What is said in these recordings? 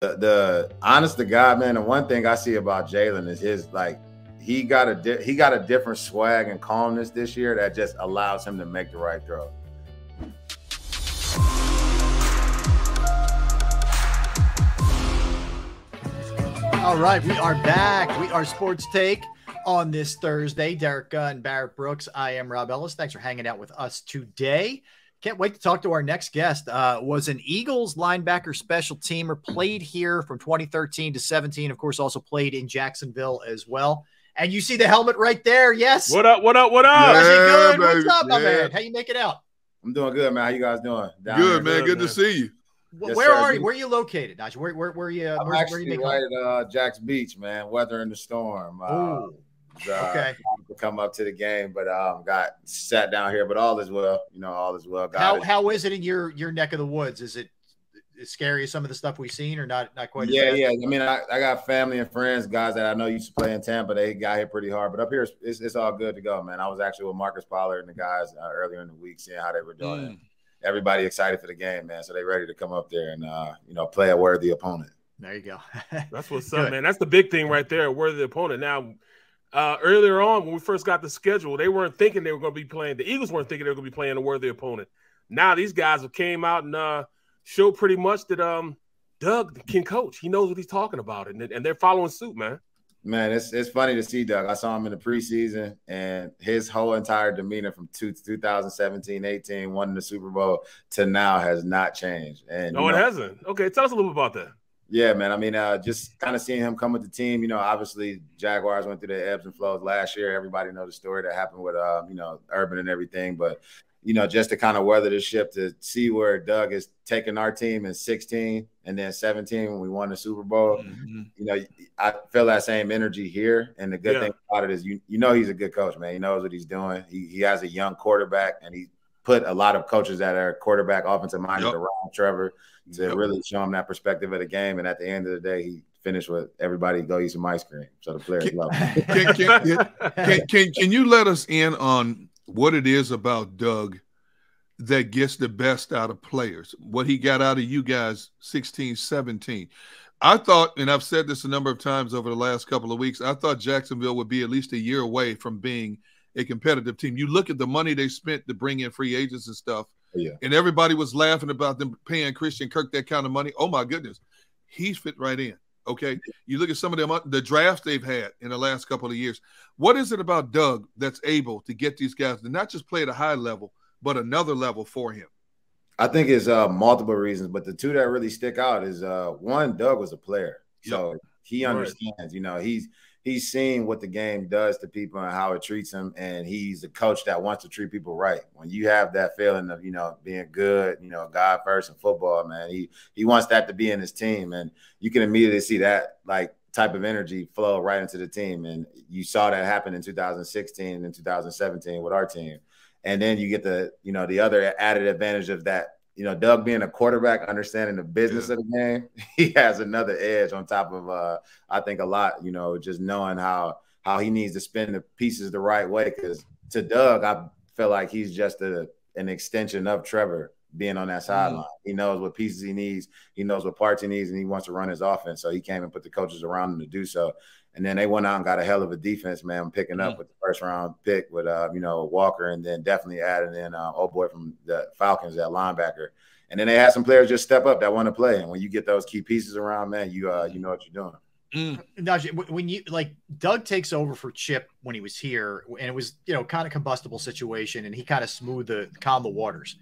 the, the honest to God, man, the one thing I see about Jalen is his like he got a di- he got a different swag and calmness this year that just allows him to make the right throw. All right, we are back. We are Sports Take on this Thursday. Derrick Gunn, Barrett Brooks. I am Rob Ellis. Thanks for hanging out with us today. Can't wait to talk to our next guest. Uh, was an Eagles linebacker special teamer, played here from 2013 to 17. Of course, also played in Jacksonville as well. And you see the helmet right there. Yes. What up? What up? What up? How's it Yeah, good? What's baby. up, my man? How you make it out? I'm doing good, man. How you guys doing? Down Good, here? man. Good, Good man. to see you. Wh- Yes, where sir. are you? Where are you located, Najee? Where, where, where are you? I'm where, where actually you right at uh, Jax Beach, man. Weather in the storm. Uh, uh, okay. to come up to the game, but um, got sat down here. But all is well, you know, all is well. God How is- how is it in your your neck of the woods? Is it as scary as some of the stuff we've seen, or not not quite? as yeah, bad? yeah. I mean, I, I got family and friends, guys that I know used to play in Tampa. They got hit pretty hard, but up here, it's, it's, it's all good to go, man. I was actually with Marcus Pollard and the guys uh, earlier in the week, seeing how they were doing. Mm. Everybody excited for the game, man. So they ready to come up there and uh, you know play a worthy opponent. There you go. That's what's up, man. That's the big thing right there. Where the opponent now. Uh, earlier on, when we first got the schedule, they weren't thinking they were going to be playing. The Eagles weren't thinking they were going to be playing a worthy opponent. Now these guys have came out and uh, showed pretty much that um, Doug can coach. He knows what he's talking about, and and they're following suit, man. Man, it's it's funny to see Doug. I saw him in the preseason, and his whole entire demeanor from two, 2017, 18, winning the Super Bowl to now has not changed. And No, it know, hasn't. Okay, tell us a little bit about that. Yeah, man. I mean, uh, just kind of seeing him come with the team. You know, obviously Jaguars went through the ebbs and flows last year. Everybody know the story that happened with, uh, you know, Urban and everything. But you know, just to kind of weather the ship to see where Doug is taking our team in 16 and then 17 when we won the Super Bowl. You know, I feel that same energy here. And the good Yeah. thing about it is, you you know, he's a good coach, man. He knows what he's doing. He he has a young quarterback, and he put a lot of coaches that are quarterback offensive minded Yep. around Trevor to Yep. really show him that perspective of the game. And at the end of the day, he finished with everybody go eat some ice cream. So the players love him. Can, can, can, can, can you let us in on what it is about Doug that gets the best out of players? What he got out of you guys 16, 17. I thought, and I've said this a number of times over the last couple of weeks, I thought Jacksonville would be at least a year away from being a competitive team. You look at the money they spent to bring in free agents and stuff, Yeah. and everybody was laughing about them paying Christian Kirk that kind of money. Oh my goodness, he's fit right in. Okay, you look at some of them the drafts they've had in the last couple of years. What is it about Doug that's able to get these guys to not just play at a high level, but another level for him? I think it's uh, multiple reasons, but the two that really stick out is uh, one, Doug was a player, so he Right. understands. You know, he's he's seen what the game does to people and how it treats them, and he's a coach that wants to treat people right. When you have that feeling of you know being good, you know, God first in football, man, he he wants that to be in his team, and you can immediately see that like type of energy flow right into the team, and you saw that happen in 2016 and 2017 with our team and then you get the you know the other added advantage of that you know Doug being a quarterback understanding the business of the game he has another edge on top of uh I think a lot you know just knowing how how he needs to spin the pieces the right way. Because to Doug I feel like he's just a an extension of Trevor being on that sideline he knows what pieces he needs he knows what parts he needs and he wants to run his offense so he came and put the coaches around him to do so and then they went out and got a hell of a defense, man, picking up with the first round pick with uh, you know, Walker and then definitely adding in uh old boy from the Falcons that linebacker. And then they had some players just step up that want to play. And when you get those key pieces around, man, you uh you know what you're doing. Najee, w- when you like Doug takes over for Chip when he was here, and it was you know kind of combustible situation, and he kind of smoothed the calm the waters.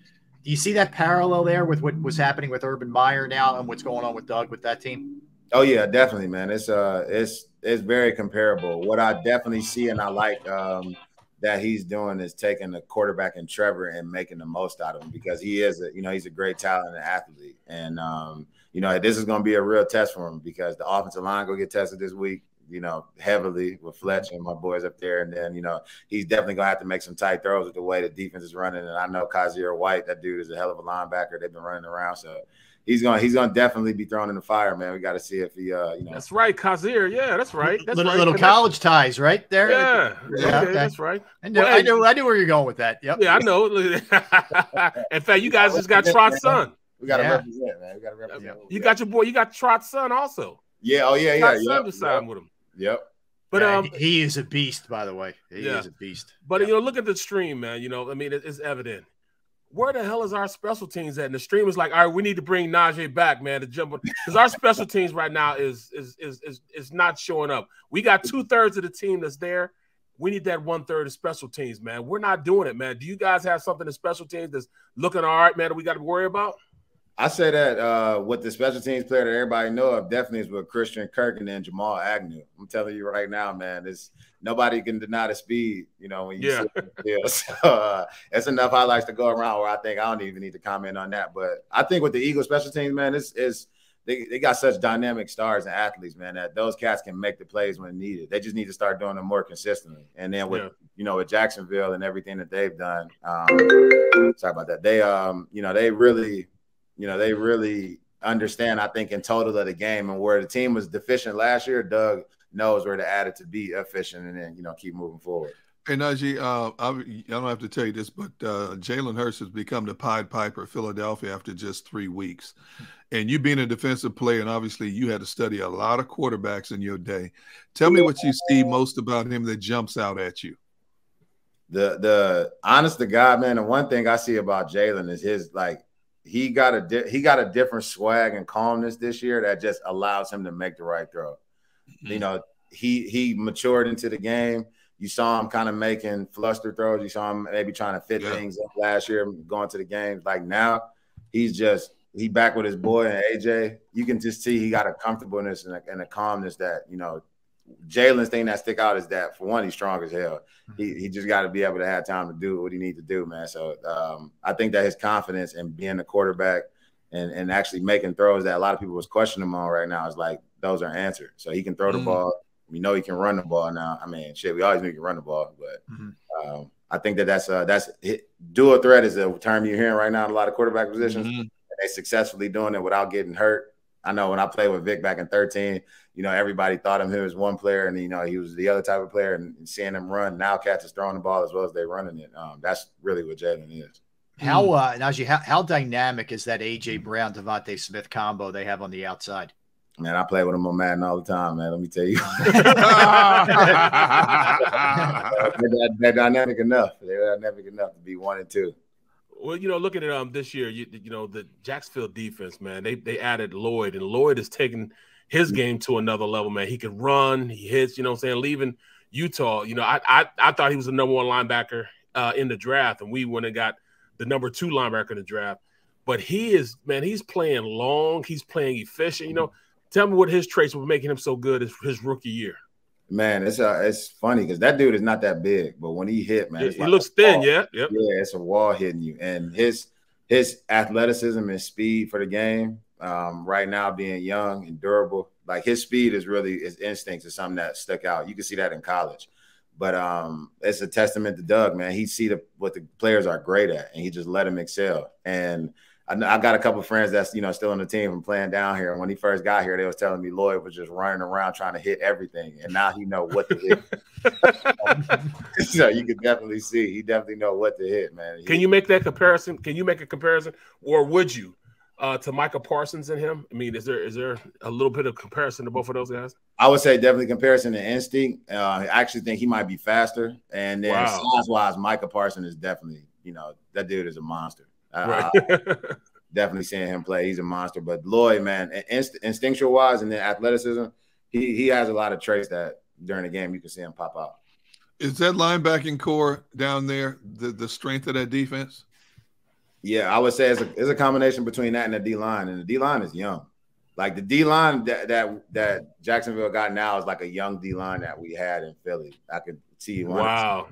Do you see that parallel there with what was happening with Urban Meyer now and what's going on with Doug with that team? Oh yeah, definitely, man. It's uh it's it's very comparable. What I definitely see and I like um that he's doing is taking the quarterback and Trevor and making the most out of him because he is a you know he's a great talented athlete and um you know this is going to be a real test for him because the offensive line go get tested this week you know heavily with Fletch and my boys up there and then you know he's definitely going to have to make some tight throws with the way the defense is running and I know Kyzir White that dude is a hell of a linebacker they've been running around so he's going to he's going to definitely be thrown in the fire man we got to see if he uh you know That's right, Kyzir. Yeah, that's right. That's little right. little college ties right there. Yeah, Yeah, okay, okay. that's right. I knew, Well, I hey, knew, I knew where you're going with that. Yep. Yeah, I know. In fact, you guys just got Trot's son. We got to yeah. represent, man. We got to represent. You got your boy. You got Trot's son also. Yeah. Oh yeah. Trot's yeah. son yep, to yep. with him. Yep. But yeah, um, he is a beast, by the way. He yeah. is a beast. But you know, look at the stream, man. You know, I mean, it's evident. Where the hell is our special teams at? And the stream is like, all right, we need to bring Najee back, man, to jump because our special teams right now is is is is, is not showing up. We got two thirds of the team that's there. We need that one third of special teams, man. We're not doing it, man. Do you guys have something in special teams that's looking all right, man? That we got to worry about? I say that uh, with the special teams player that everybody know of, definitely is with Christian Kirk and then Jamal Agnew. I'm telling you right now, man, it's nobody can deny the speed. You know when you yeah. see so, uh, it's enough highlights to go around where I think I don't even need to comment on that. But I think with the Eagles special teams, man, it's is they, they got such dynamic stars and athletes, man, that those cats can make the plays when needed. They just need to start doing them more consistently. And then with yeah. you know with Jacksonville and everything that they've done, um, sorry about that. They um you know they really you know, they really understand, I think, in total of the game and where the team was deficient last year, Doug knows where to add it to be efficient and then, you know, keep moving forward. Hey, Najee, uh, I, I, don't have to tell you this, but uh, Jalen Hurts has become the Pied Piper of Philadelphia after just three weeks. And you being a defensive player, and obviously you had to study a lot of quarterbacks in your day. Tell me what you see most about him that jumps out at you. The the honest to God, man, the one thing I see about Jalen is his like he got a di- he got a different swag and calmness this year that just allows him to make the right throw. Mm-hmm. You know, he he matured into the game. You saw him kind of making fluster throws. You saw him maybe trying to fit yeah. things up last year, going to the games. Like now, he's just he back with his boy and AJ. You can just see he got a comfortableness and a, and a calmness that you know Jalen's thing that stick out is that for one, he's strong as hell. He mm-hmm. he just got to be able to have time to do what he needs to do, man. So um, I think that his confidence in being a quarterback and and actually making throws that a lot of people was questioning him on right now is like those are answered. So he can throw the mm-hmm. ball. We know he can run the ball now. I mean, shit, we always knew he can run the ball, but mm-hmm. um, I think that that's uh, that's dual threat is a term you're hearing right now in a lot of quarterback positions. Mm-hmm. They successfully doing it without getting hurt. I know when I played with Vic back in 13, you know, everybody thought of him as one player, and you know, he was the other type of player. And, seeing him run, now Cats is throwing the ball as well as they're running it. Um, that's really what Jalen is. How uh, Najee, how, how dynamic is that AJ Brown DeVonta Smith combo they have on the outside? Man, I play with them on Madden all the time, man. Let me tell you, they're, they're, dynamic enough. They're dynamic enough to be one and two. Well, you know, looking at um this year, you, you know the Jacksonville defense, man. They they added Lloyd, and Lloyd is taking his mm. game to another level, man. He can run, he hits. You know, I'm saying leaving Utah. You know, I I, I thought he was the number one linebacker uh, in the draft, and we went and got the number two linebacker in the draft. But he is man, he's playing long, he's playing efficient. You know, tell me what his traits were making him so good his, his rookie year. Man, it's uh, it's funny because that dude is not that big, but when he hit, man, he like looks thin. Yeah, yep. yeah, it's a wall hitting you, and his his athleticism and speed for the game um, right now, being young and durable, like his speed is really his instincts is something that stuck out. You can see that in college, but um, it's a testament to Doug, man. He see the what the players are great at, and he just let them excel. And I, I got a couple friends that's you know still on the team from playing down here. And when he first got here, they was telling me Lloyd was just running around trying to hit everything, and now he know what to hit. so you can definitely see he definitely know what to hit, man. Can you make that comparison? Can you make a comparison, or would you? Uh, to Micah Parsons and him? I mean, is there is there a little bit of comparison to both of those guys? I would say definitely comparison to instinct. Uh, I actually think he might be faster, and then wow. size wise, Micah Parsons is definitely you know that dude is a monster. Right. Uh, definitely seeing him play, he's a monster. But Lloyd, man, inst- instinctual wise and then athleticism, he he has a lot of traits that during the game you can see him pop out. Is that linebacking core down there the, the strength of that defense? Yeah, I would say it's a, it's a combination between that and the D line, and the D line is young. Like the D line that, that that Jacksonville got now is like a young D line that we had in Philly. I could see. Wow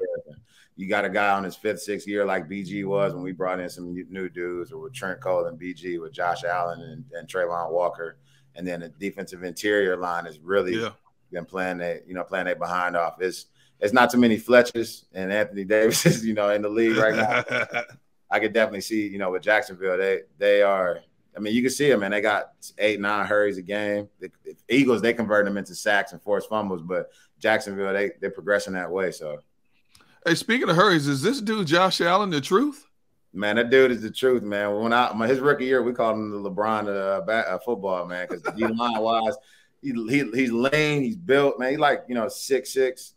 you got a guy on his fifth, sixth year like BG mm-hmm. was when we brought in some new dudes, or with Trent Cole and BG, with Josh Allen and, and Travon Walker, and then the defensive interior line is really yeah. been playing they, you know, playing a behind off. It's it's not too many Fletchers and Anthony Davis, is you know, in the league right now. I could definitely see, you know, with Jacksonville, they they are. I mean, you can see them, man. They got eight, nine hurries a game. The, the Eagles, they convert them into sacks and forced fumbles, but Jacksonville, they they're progressing that way. So Hey, speaking of hurries, is this dude Josh Allen the truth? Man, that dude is the truth, man. When I my, his rookie year, we called him the LeBron uh, uh, football, man, because D line wise, he, he he's lean, he's built, man. He like you know six six,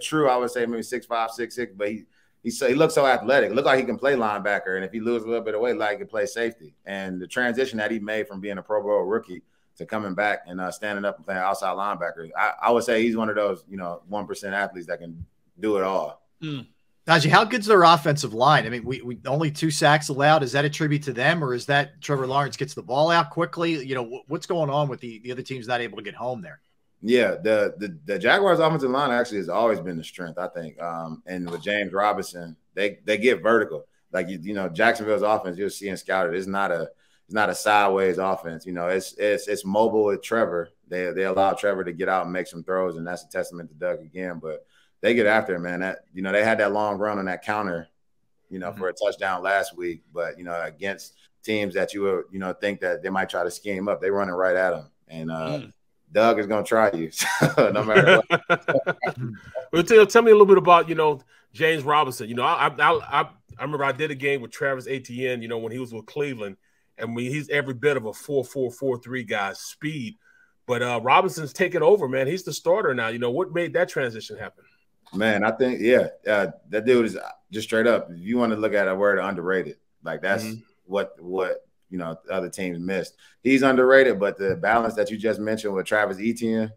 true. I would say maybe six five, six six, but he he so he looks so athletic. Look like he can play linebacker, and if he loses a little bit of weight, like he can play safety. And the transition that he made from being a Pro Bowl rookie to coming back and uh, standing up and playing outside linebacker, I, I, would say he's one of those you know one percent athletes that can do it all. Mm. Najee, how good's their offensive line? I mean, we, we only two sacks allowed. Is that a tribute to them, or is that Trevor Lawrence gets the ball out quickly? You know, what's going on with the, the other teams not able to get home there? Yeah, the, the the Jaguars offensive line actually has always been the strength, I think. Um, and with James Robinson, they they get vertical. Like you, you know, Jacksonville's offense, you're seeing scouted. It's not a it's not a sideways offense. You know, it's it's it's mobile with Trevor. They they allow Trevor to get out and make some throws, and that's a testament to Doug again. But they get after him, man. That you know, they had that long run on that counter, you know, mm-hmm. for a touchdown last week. But you know, against teams that you would, you know, think that they might try to scheme up, they running right at him. And uh mm. Doug is gonna try you, no matter what. well, tell, tell me a little bit about you know James Robinson. You know, I I, I I remember I did a game with Travis Etienne. You know, when he was with Cleveland, and when he's every bit of a four four four three guy speed. But uh Robinson's taking over, man. He's the starter now. You know what made that transition happen? Man, I think yeah, uh, that dude is just straight up. If you want to look at a word underrated, like that's mm-hmm. what what you know other teams missed. He's underrated, but the balance that you just mentioned with Travis Etienne,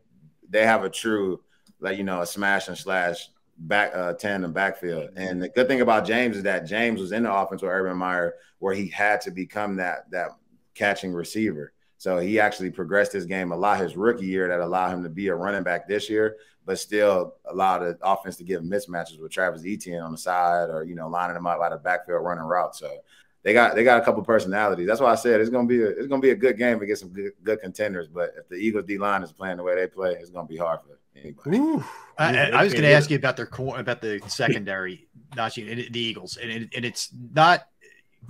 they have a true like you know a smash and slash back uh, tandem backfield. And the good thing about James is that James was in the offense with Urban Meyer, where he had to become that that catching receiver. So he actually progressed his game a lot his rookie year that allowed him to be a running back this year, but still allowed the offense to give mismatches with Travis Etienne on the side or you know lining them up out of backfield running routes. So they got they got a couple personalities. That's why I said it's gonna be a it's gonna be a good game against some good, good contenders. But if the Eagles D line is playing the way they play, it's gonna be hard for anybody. I, I, was going to ask you about their about the secondary, not you, the Eagles, and, it, and it's not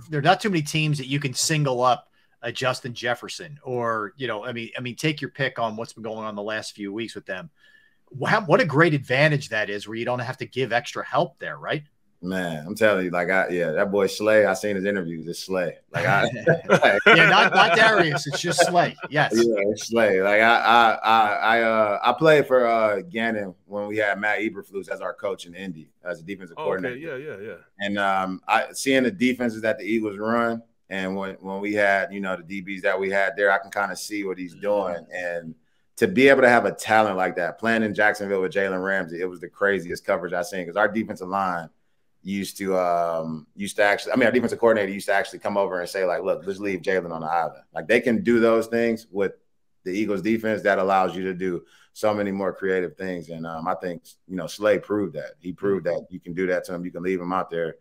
there are not too many teams that you can single up a Justin Jefferson or you know I mean I mean take your pick on what's been going on the last few weeks with them. Wow, what a great advantage that is where you don't have to give extra help there, right? Man, I'm telling you, like I yeah, that boy Slay. I seen his interviews. It's Slay. Like I, like, yeah, not not Darius. It's just Slay. Yes. Yeah, it's Slay. Like I I I I uh I played for uh Gannon when we had Matt Eberflus as our coach in Indy as a defensive oh, coordinator. Okay, yeah, yeah, yeah. And um, I seeing the defenses that the Eagles run, and when when we had you know the DBs that we had there, I can kind of see what he's doing and to be able to have a talent like that playing in Jacksonville with Jalen Ramsey, it was the craziest coverage I've seen because our defensive line used to um used to actually I mean our defensive coordinator used to actually come over and say like look let's leave Jalen on the island. Like they can do those things with the Eagles defense that allows you to do so many more creative things and um, I think you know Slay proved that. He proved that you can do that to him. You can leave him out there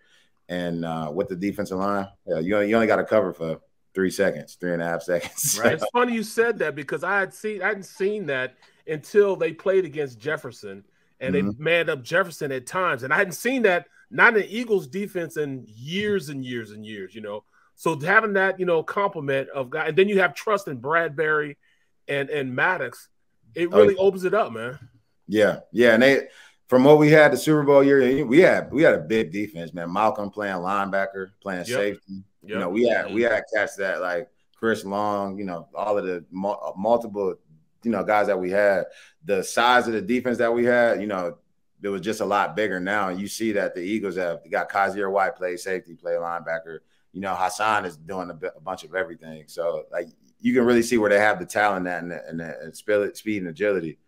and uh, with the defensive line yeah, you only, you only got to cover for three seconds three and a half seconds right it's funny you said that because I had seen I hadn't seen that until they played against Jefferson and mm-hmm. they manned up Jefferson at times and I hadn't seen that not an Eagles defense in years and years and years, you know. So having that, you know, compliment of guy, and then you have trust in Bradberry and and Maddox, it oh, really oh, opens it up, man. Yeah, yeah, and they from what we had the Super Bowl year, we had we had a big defense, man. Malcolm playing linebacker, playing yep. safety. Yep. You know, we had we had cats that like Chris Long, you know, all of the uh, multiple, you know, guys that we had. The size of the defense that we had, you know, it was just a lot bigger now. And you see that the Eagles have got Kyzir White play safety, play linebacker. You know, Haason is doing a, a, bunch of everything. So like you can really see where they have the talent and the, and the, and speed and agility.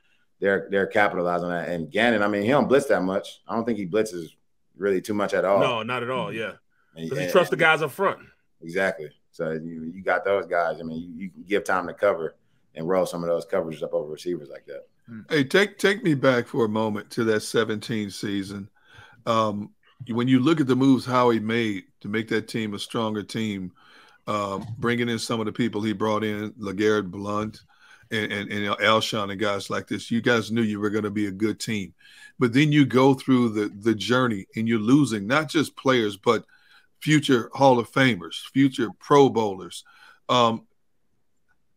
They're they're capitalizing on that. And Gannon, I mean, he don't blitz that much. I don't think he blitzes really too much at all. No, not at all. Yeah, because he trusts the guys up front. Exactly. So you you got those guys. I mean, you, you can give time to cover and roll some of those coverages up over receivers like that. Hmm. Hey, take take me back for a moment to that 17 season. Um, when you look at the moves Howie made to make that team a stronger team, um, bringing in some of the people he brought in, LeGarrette Blunt and, and, and Alshon and guys like this, you guys knew you were going to be a good team. But then you go through the, the journey and you're losing not just players, but future Hall of Famers, future Pro Bowlers. Um,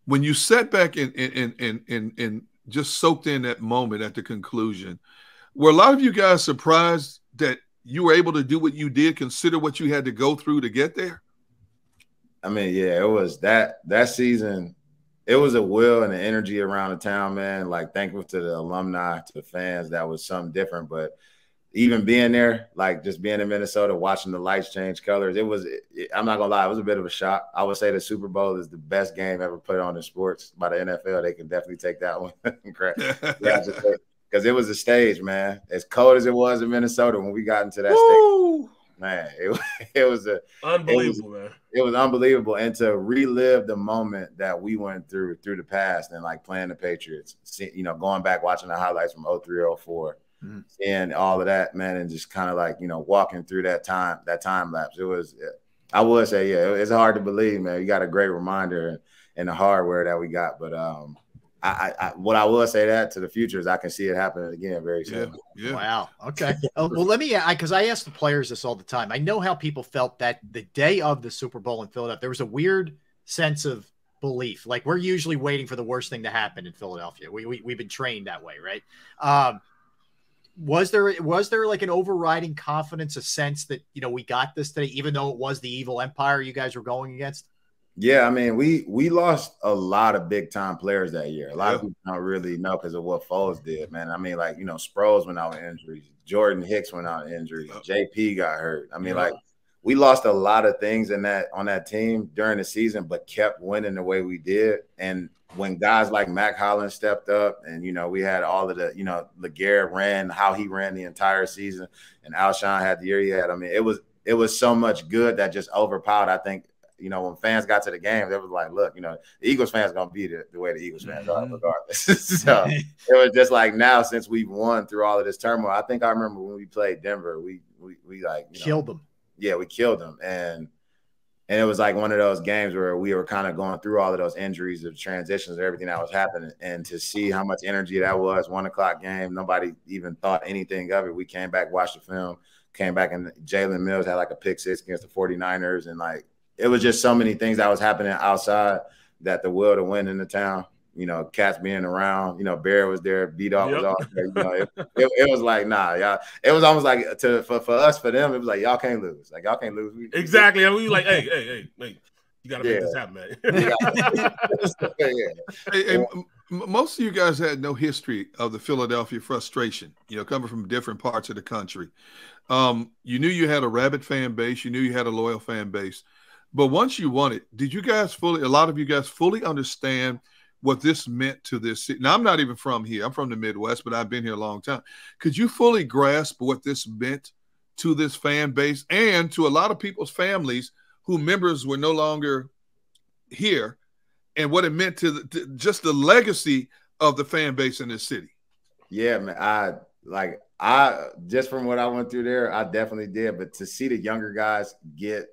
when you sat back and, and, and, and, and just soaked in that moment at the conclusion. Were a lot of you guys surprised that you were able to do what you did, consider what you had to go through to get there? I mean, yeah, it was that that season. It was a will and an energy around the town, man. Like thankful to the alumni, to the fans. That was something different. But even being there, like just being in Minnesota, watching the lights change colors, it was. It, I'm not gonna lie, it was a bit of a shock. I would say the Super Bowl is the best game ever put on in sports by the NFL. They can definitely take that one. because uh, it was a stage, man. As cold as it was in Minnesota when we got into that Woo! stage, man, it, it was a unbelievable, it was, man. It was unbelievable, and to relive the moment that we went through through the past and like playing the Patriots, see, you know, going back watching the highlights from 03, 04, mm-hmm. and all of that, man, and just kind of like you know walking through that time that time lapse. It was, I would say, yeah, it's hard to believe, man. You got a great reminder and, and the hardware that we got, but um I, I, what I will say that to the future is I can see it happening again very soon. Yeah. yeah. Wow. Okay. oh, well, let me because I, I ask the players this all the time. I know how people felt that the day of the Super Bowl in Philadelphia, there was a weird sense of belief. Like we're usually waiting for the worst thing to happen in Philadelphia. We, we we've been trained that way, right? Um, was there was there like an overriding confidence, a sense that you know we got this today, even though it was the evil empire you guys were going against? Yeah, I mean, we we lost a lot of big time players that year. A lot of people don't really know because of what Foles did, man. I mean, like you know, Sproles went out with injuries, Jordan Hicks went out with injuries, JP got hurt. I mean, like we lost a lot of things in that on that team during the season, but kept winning the way we did. And when guys like Mack Hollins stepped up, and you know, we had all of the, you know, LeGarrette ran how he ran the entire season, and Alshon had the year he had. I mean, it was it was so much good that just overpowered. I think you know, when fans got to the game, they was like, look, you know, the Eagles fans gonna be the, the way the Eagles fans are, mm-hmm. regardless. so it was just like now, since we've won through all of this turmoil, I think I remember when we played Denver, we we we like you know, killed them. Yeah, we killed them, and and it was like one of those games where we were kind of going through all of those injuries, of transitions, and everything that was happening, and to see how much energy that was, one o'clock game, nobody even thought anything of it. We came back, watched the film, came back, and Jalen Mills had like a pick six against the 49ers, and like it was just so many things that was happening outside that the will to win in the town. You know, cats being around. You know, Bear was there, beat off yep. was all there. You know, it, it, it, was like nah, y'all. It was almost like to for, for us, for them, it was like y'all can't lose. Like y'all can't lose. We, exactly. And we like, hey, hey, hey, hey. You gotta make this happen, man. yeah. hey, hey, most of you guys had no history of the Philadelphia frustration, you know, coming from different parts of the country. Um, you knew you had a rabid fan base, you knew you had a loyal fan base. But once you won it, did you guys fully, a lot of you guys fully understand what this meant to this city? Now, I'm not even from here. I'm from the Midwest, but I've been here a long time. Could you fully grasp what this meant to this fan base and to a lot of people's families who members were no longer here and what it meant to, the, to just the legacy of the fan base in this city? Yeah, man. I like, I just from what I went through there, I definitely did. But to see the younger guys get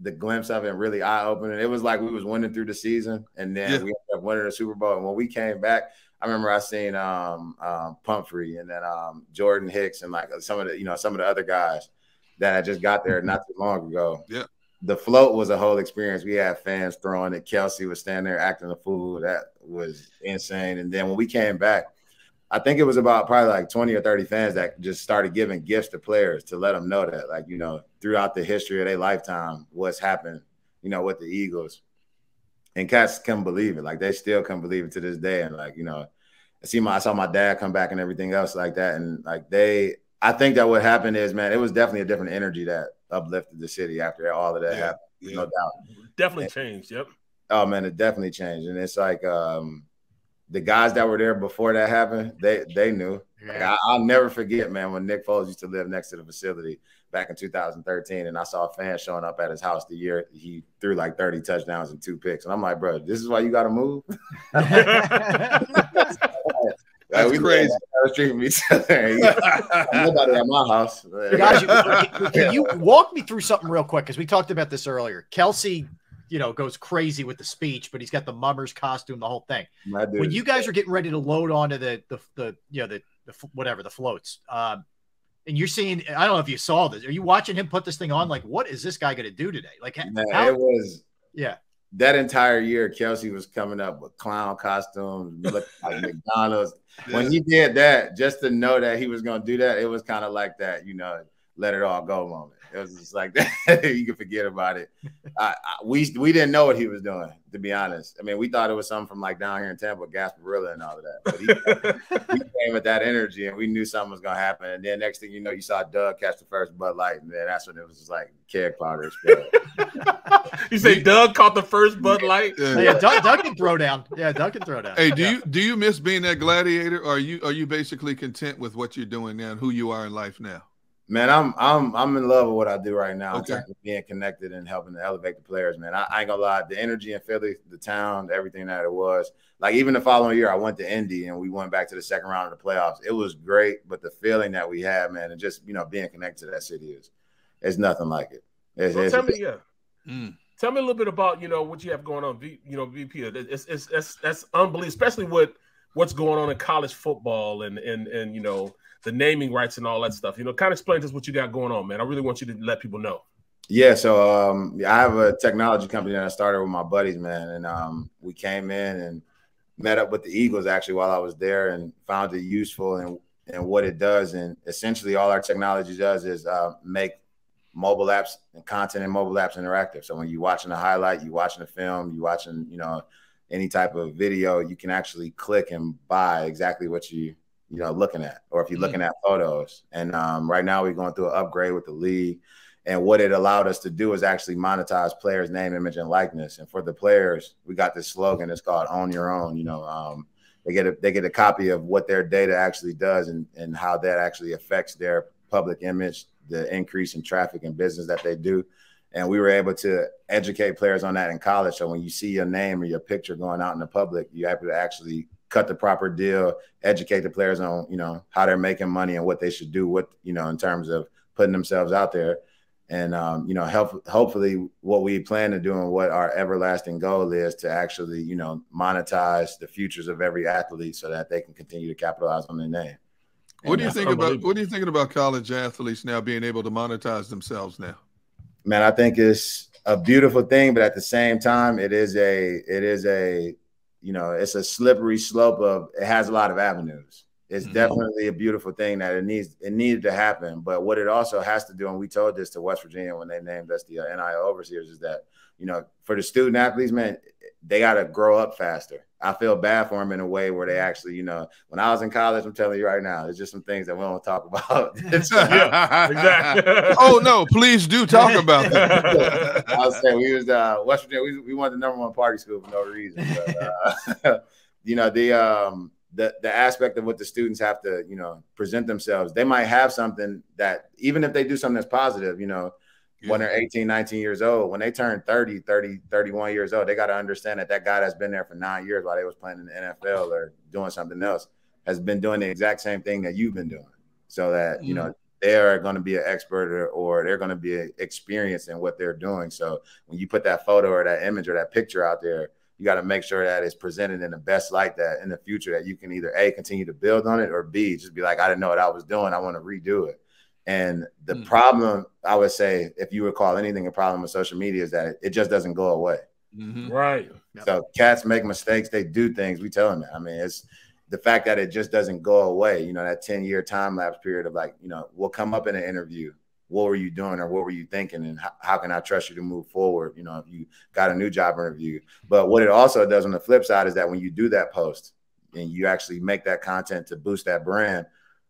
the glimpse of it really eye opening. It was like we was winning through the season, and then yeah. we ended up winning the Super Bowl. And when we came back, I remember I seen um, um, Pumphrey and then um, Jordan Hicks and like some of the you know some of the other guys that I just got there not too long ago. Yeah. The float was a whole experience. We had fans throwing it. Kelce was standing there acting a fool. That was insane. And then when we came back, I think it was about probably like 20 or 30 fans that just started giving gifts to players to let them know that, like, you know, throughout the history of their lifetime, what's happened, you know, with the Eagles. And cats can believe it. Like, they still can believe it to this day. And, like, you know, I see my, I saw my dad come back and everything else like that. And, like, they, I think that what happened is, man, it was definitely a different energy that uplifted the city after all of that yeah, happened. Yeah. No doubt. Definitely and, changed. Yep. Oh, man, it definitely changed. And it's like, um, the guys that were there before that happened, they they knew. Yeah. Like I, will never forget, man, when Nick Foles used to live next to the facility back in 2013, and I saw fans showing up at his house the year he threw like 30 touchdowns and two picks, and I'm like, bro, this is why you got to move. That's we crazy. Treating each other. Nobody at my house. Guys, can, can you walk me through something real quick? Because we talked about this earlier. Kelce you know, goes crazy with the speech, but he's got the mummer's costume, the whole thing. When you guys are getting ready to load onto the the, the you know the, the whatever the floats, um, and you're seeing, I don't know if you saw this. Are you watching him put this thing on? Like, what is this guy going to do today? Like, Man, how, it was yeah. That entire year, Kelce was coming up with clown costumes, looked like McDonald's. When he did that, just to know that he was going to do that, it was kind of like that, you know let it all go moment. It was just like that. you can forget about it. I, I, we we didn't know what he was doing, to be honest. I mean, we thought it was something from like down here in Tampa, Gasparilla and all of that. But he, he came with that energy, and we knew something was gonna happen. And then next thing you know, you saw Doug catch the first Bud Light, and then that's when it was just like keg powder. you say Doug caught the first Bud Light? Yeah, yeah Doug, Doug, can throw down. Yeah, Doug can throw down. Hey, do yeah. you do you miss being that gladiator, or are you are you basically content with what you're doing now and who you are in life now? Man, I'm I'm I'm in love with what I do right now. Okay. being connected and helping to elevate the players, man. I, I, ain't gonna lie, the energy in Philly, the town, everything that it was. Like even the following year, I went to Indy and we went back to the second round of the playoffs. It was great, but the feeling that we had, man, and just you know being connected to that city is, it's nothing like it. It's, so it's, tell me, yeah. Mm. Tell me a little bit about you know what you have going on, you know, VP. It's it's, it's that's unbelievable, especially with what's going on in college football and and and you know the naming rights and all that stuff. You know, kind of explain to us what you got going on, man. I really want you to let people know. Yeah, so um, I have a technology company that I started with my buddies, man, and um, we came in and met up with the Eagles actually while I was there and found it useful and and what it does. And essentially, all our technology does is uh, make mobile apps and content in mobile apps interactive. So when you're watching a highlight, you're watching a film, you're watching, you know, any type of video, you can actually click and buy exactly what you you know looking at, or if you're looking at photos. And um, right now we're going through an upgrade with the league. And what it allowed us to do is actually monetize players' name, image, and likeness. And for the players, we got this slogan. It's called "Own Your Own." You know, um, they get a they get a copy of what their data actually does and and how that actually affects their public image, the increase in traffic and business that they do. And we were able to educate players on that in college. So when you see your name or your picture going out in the public, you're able to actually cut the proper deal, educate the players on, you know, how they're making money and what they should do, what, you know, in terms of putting themselves out there. And, um, you know, help, hopefully what we plan to do and what our everlasting goal is to actually, you know, monetize the futures of every athlete so that they can continue to capitalize on their name. What do you think about what are you thinking about college athletes now being able to monetize themselves now? Man, I think it's a beautiful thing, but at the same time, it is a it is a you know it's a slippery slope of it has a lot of avenues. It's mm-hmm. definitely a beautiful thing that it needs it needed to happen. But what it also has to do, and we told this to West Virginia when they named us the uh, NIL overseers, is that you know for the student athletes, man, they got to grow up faster. I feel bad for them in a way where they actually, you know, when I was in college, I'm telling you right now, there's just some things that we don't talk about. yeah, exactly. oh no, please do talk about that. I was saying we was uh, West Virginia, we, we won the number one party school for no reason. But, uh, you know, the um the the aspect of what the students have to, you know, present themselves. They might have something that even if they do something that's positive, you know, yeah. when they're 18, 19 years old, when they turn 30, 30, 31 years old, they got to understand that that guy that's been there for nine years while they was playing in the NFL or doing something else has been doing the exact same thing that you've been doing. So that, you know, mm-hmm. they're going to be an expert or, or they're going to be experienced in what they're doing. So when you put that photo or that image or that picture out there, you got to make sure that it's presented in the best light that in the future that you can either a continue to build on it or b just be like i didn't know what i was doing i want to redo it and the mm. problem, I would say, if you would call anything a problem with social media, is that it just doesn't go away. Mm-hmm. Right. So cats make mistakes. They do things. We tell them that. I mean, it's the fact that it just doesn't go away. You know, that 10 year time lapse period of like, you know, we'll come up in an interview. What were you doing or what were you thinking? And how, how can I trust you to move forward? You know, if you got a new job interview. But what it also does on the flip side is that when you do that post and you actually make that content to boost that brand,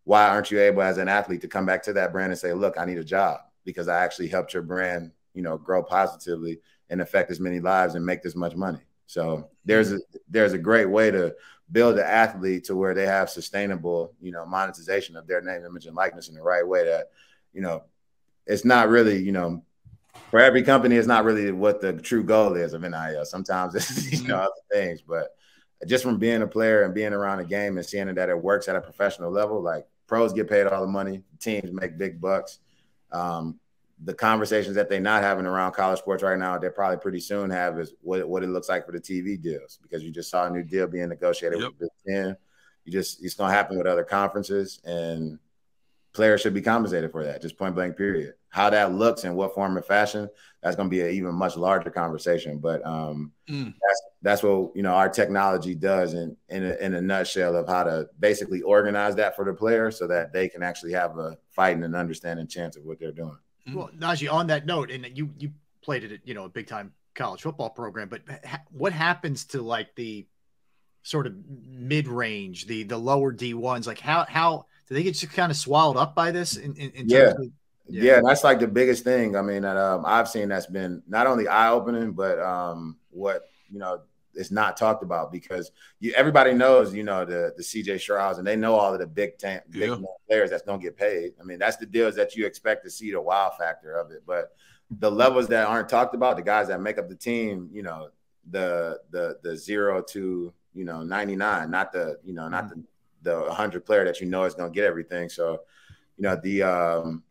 why aren't you able as an athlete to come back to that brand and say, look, I need a job because I actually helped your brand, you know, grow positively and affect as many lives and make this much money. So there's a there's a great way to build an athlete to where they have sustainable, you know, monetization of their name, image, and likeness in the right way that, you know, it's not really, you know, for every company, it's not really what the true goal is of NIL. Sometimes it's, you mm-hmm. know, other things, but just from being a player and being around the game and seeing that it works at a professional level, like pros get paid all the money, teams make big bucks. Um, the conversations that they're not having around college sports right now, they're probably pretty soon have is what, what it looks like for the TV deals because you just saw a new deal being negotiated yep. with Big Ten. You just it's gonna happen with other conferences and players should be compensated for that. Just point blank, period. How that looks and what form and fashion, that's going to be an even much larger conversation. But um, mm. that's that's what you know our technology does in in a, in a nutshell of how to basically organize that for the player so that they can actually have a fighting and understanding chance of what they're doing. Well, Najee, on that note, and you you played it at you know a big time college football program, but ha- what happens to like the sort of mid range, the the lower D ones? Like how how do they get just kind of swallowed up by this? In, in, in yeah. Of, yeah. yeah, that's like the biggest thing. I mean, that um, I've seen that's been not only eye opening, but um, what you know it's not talked about because you everybody knows you know the the CJ Strouds and they know all of the big tank big yeah. players that's don't get paid. I mean, that's the deals that you expect to see the wow factor of it, but the levels that aren't talked about, the guys that make up the team, you know, the the the zero to you know 99, not the you know not mm-hmm. the the 100 player that you know is going to get everything. So, you know, the um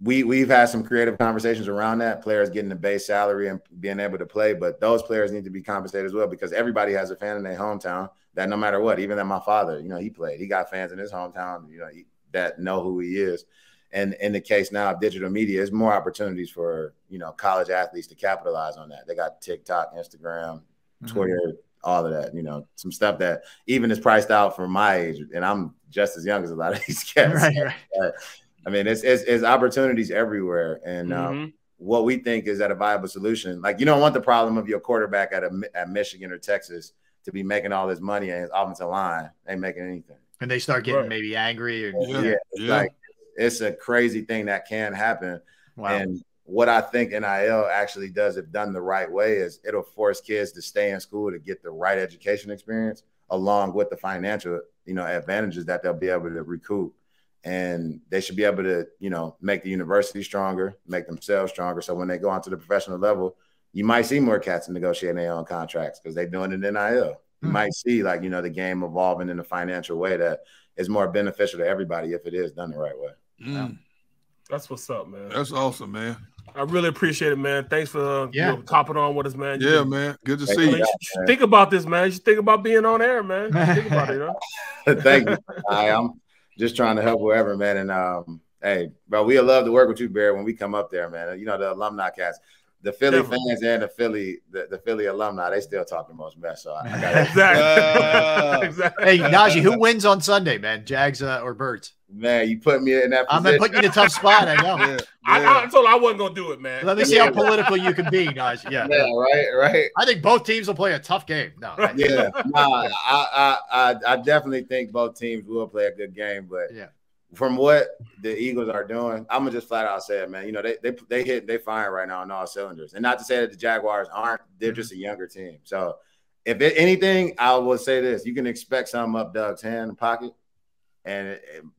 we we've had some creative conversations around that players getting the base salary and being able to play, but those players need to be compensated as well because everybody has a fan in their hometown that no matter what, even that my father, you know, he played, he got fans in his hometown, you know, he, that know who he is. And in the case now of digital media, there's more opportunities for you know college athletes to capitalize on that. They got TikTok, Instagram, mm-hmm. Twitter, all of that. You know, some stuff that even is priced out for my age, and I'm just as young as a lot of these kids. Right, right. But, I mean, it's, it's, it's opportunities everywhere, and um, mm-hmm. um, what we think is that a viable solution. Like you don't want the problem of your quarterback at a, at Michigan or Texas to be making all this money and his offensive line ain't making anything. And they start getting right. maybe angry or yeah, yeah. yeah. like it's a crazy thing that can happen. Wow. And what I think NIL actually does, if done the right way, is it'll force kids to stay in school to get the right education experience along with the financial, you know, advantages that they'll be able to recoup. And they should be able to, you know, make the university stronger, make themselves stronger. So when they go onto the professional level, you might see more cats negotiating their own contracts because they're doing it in NIL. You mm. might see like, you know, the game evolving in a financial way that is more beneficial to everybody if it is done the right way. Mm. That's what's up, man. That's awesome, man. I really appreciate it, man. Thanks for uh, yeah. you know, topping on with us, man. You yeah, man. Good to see you. you think about this, man. You think about being on air, man. think about it, huh? Thank you. I, am just trying to help whoever, man. And um, hey, bro, we love to work with you, Barry, when we come up there, man. You know, the alumni cast the Philly Definitely. fans and the Philly, the, the, Philly alumni, they still talk the most mess. So I, I got exactly. Uh, exactly. Hey Najee, who wins on Sunday, man? Jags uh, or Birds? Man, you put me in that. I'm gonna put you in a tough spot. I know. Yeah, I, I, told I wasn't gonna do it, man. Let me see yeah. how political you can be, Najee. Yeah. yeah, right, right. I think both teams will play a tough game. No, yeah, nah, I, I, I definitely think both teams will play a good game, but yeah from what the Eagles are doing, I'm gonna just flat out say it, man. You know, they they they hit they firing right now on all cylinders. And not to say that the Jaguars aren't, they're just a younger team. So if it, anything, I will say this: you can expect something up Doug's hand and pocket, and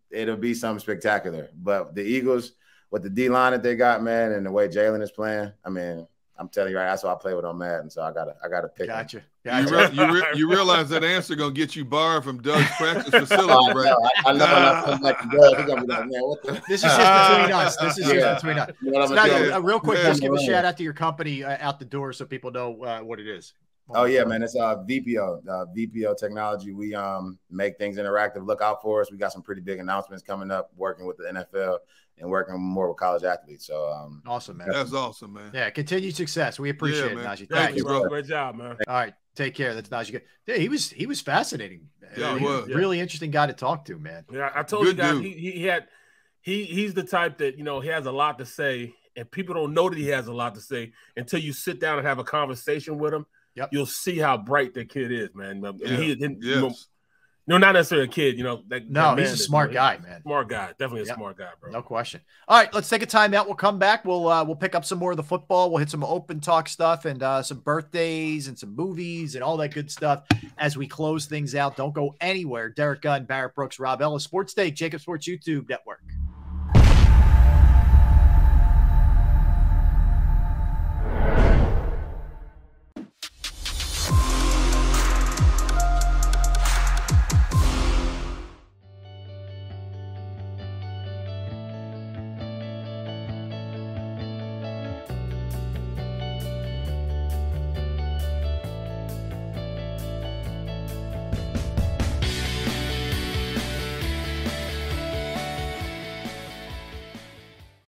it, will be something spectacular. But the Eagles, with the D line that they got, man, and the way Jalen is playing, I mean, I'm telling you right, that's why I play with on Madden. So I gotta, I gotta pick. Gotcha. Gotcha. You, re- you, re- you, realize that answer gonna get you barred from Doug's practice facility, right? I, I know. I'm like Doug. He's gonna be like, man, what the? This is just between us. This is yeah. just between us. You know so now, uh, real quick, just give a shout out to your company uh, out the door so people know uh, what it is. Oh yeah, man! It's uh VPO, uh, VPO technology. We um make things interactive. Look out for us. We got some pretty big announcements coming up. Working with the NFL and working more with college athletes. So um, awesome, man. That's awesome, man. Yeah, continued success. We appreciate yeah, it, Najee. Thank, Thank you, bro. Great job, man. All right, take care. That's Najee. Yeah, he was he was fascinating. Yeah, he was. Really interesting guy to talk to, man. Yeah, I told Good you guys he, he had he he's the type that you know he has a lot to say, and people don't know that he has a lot to say until you sit down and have a conversation with him. Yep. You'll see how bright that kid is, man. And yeah. he, yes. No, not necessarily a kid. You know, that, no, that he's a smart know, guy, man. Smart guy, definitely a yep. smart guy, bro. No question. All right, let's take a time out. We'll come back. We'll uh, we'll pick up some more of the football. We'll hit some open talk stuff and uh, some birthdays and some movies and all that good stuff as we close things out. Don't go anywhere. Derrick Gunn, Barrett Brooks, Rob Ellis, Sports Day, JAKIB Sports YouTube Network.